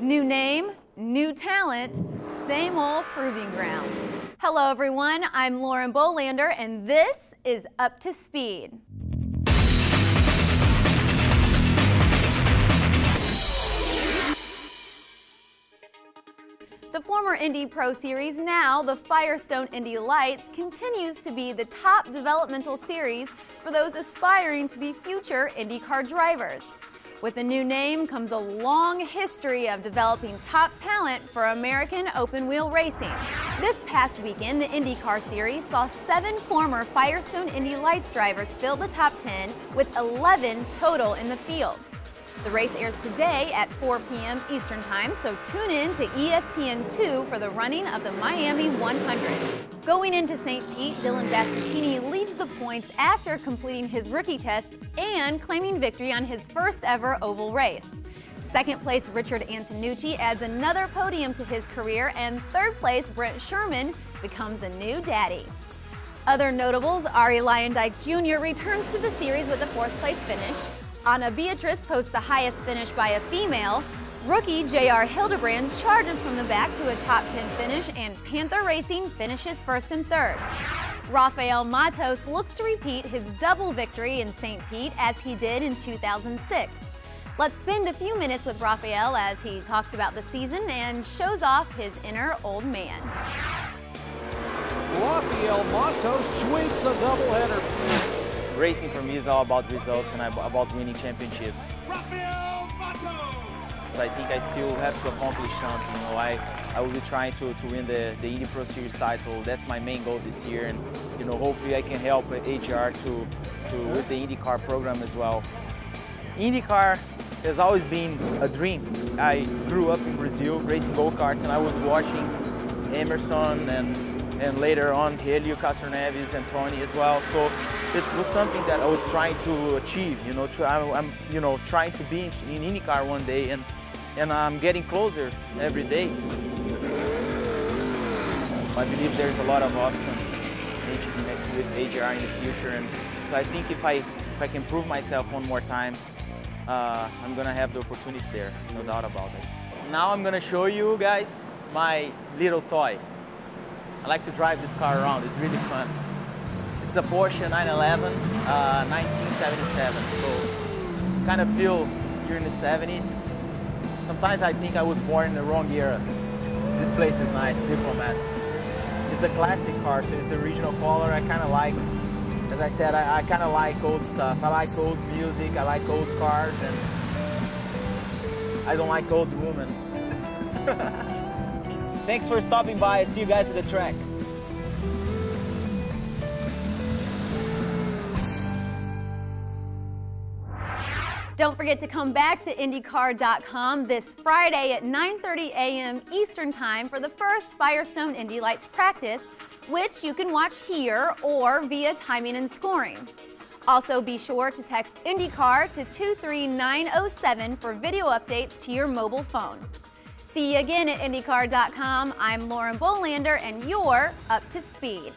New name, new talent, same old proving ground. Hello everyone, I'm Lauren Bolander and this is Up to Speed. The former Indy Pro Series, now the Firestone Indy Lights, continues to be the top developmental series for those aspiring to be future IndyCar drivers. With a new name comes a long history of developing top talent for American open wheel racing. This past weekend, the IndyCar Series saw seven former Firestone Indy Lights drivers fill the top 10 with 11 total in the field. The race airs today at 4 p.m. Eastern Time, so tune in to ESPN2 for the running of the Miami 100. Going into St. Pete, Dillon Battistini leads the points after completing his rookie test and claiming victory on his first ever oval race. Second place Richard Antinucci adds another podium to his career, and third place Brent Sherman becomes a new daddy. Other notables, Arie Luyendyk Jr. returns to the series with a fourth place finish, Ana Beatriz posts the highest finish by a female. Rookie J.R. Hildebrand charges from the back to a top 10 finish, and Panther Racing finishes first and third. Raphael Matos looks to repeat his double victory in St. Pete as he did in 2006. Let's spend a few minutes with Raphael as he talks about the season and shows off his inner old man. Raphael Matos sweeps the doubleheader racing for me is all about results and about winning championships. I think I still have to accomplish something. You know, I, I will be trying to, to win the, the Indy Pro Series title. That's my main goal this year. And, you know, hopefully I can help AGR to, to with the IndyCar program as well. IndyCar has always been a dream. I grew up in Brazil racing go-karts and I was watching Emerson and and later on Helio Castroneves and Tony as well. So it was something that I was trying to achieve, you know, I'm, you know, trying to be in, in IndyCar one day and, and I'm getting closer every day. I believe there's a lot of options with AGR in the future and so I think if I, if I can prove myself one more time, uh, I'm gonna have the opportunity there, no doubt about it. Now I'm gonna show you guys my little toy. I like to drive this car around, it's really fun. It's a Porsche 911, uh, 1977, so kind of feel you're in the 70s. Sometimes I think I was born in the wrong era. This place is nice, Diplomat. It's a classic car, so it's the original color I kind of like. As I said, I, I kind of like old stuff. I like old music, I like old cars, and I don't like old women. Thanks for stopping by. See you guys at the track. Don't forget to come back to IndyCar.com this Friday at 9.30 a.m. Eastern Time for the first Firestone Indy Lights practice, which you can watch here or via timing and scoring. Also, be sure to text IndyCar to 23907 for video updates to your mobile phone. See you again at IndyCar.com. I'm Lauren Bolander, and you're up to speed.